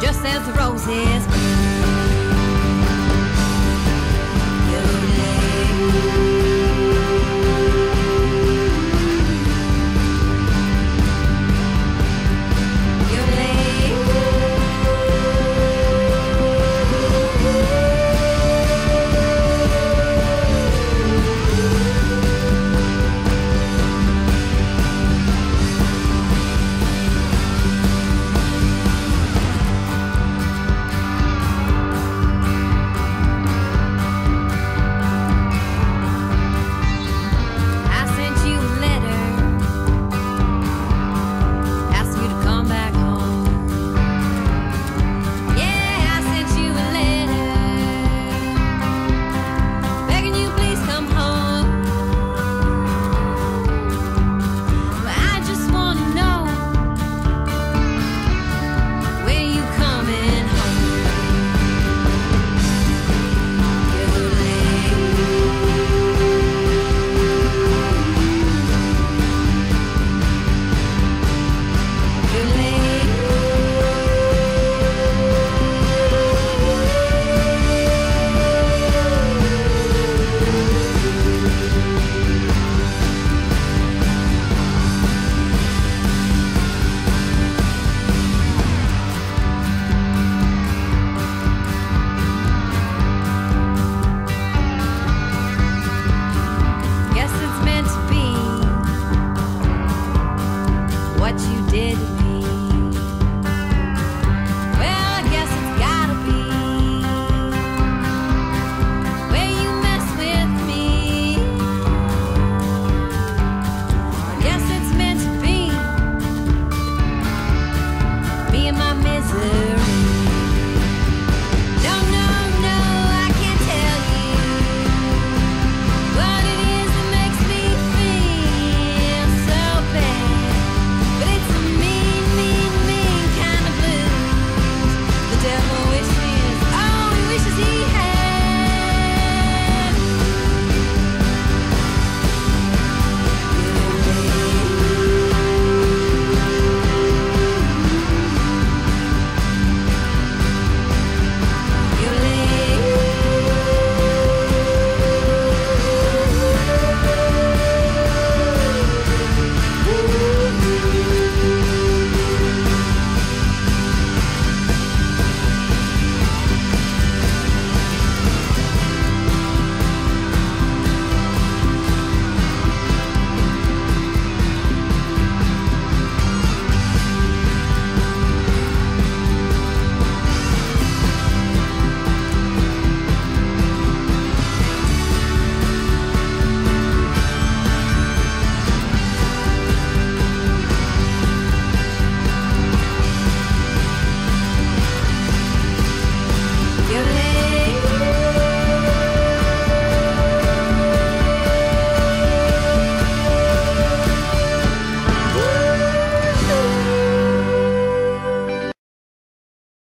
just as the roses.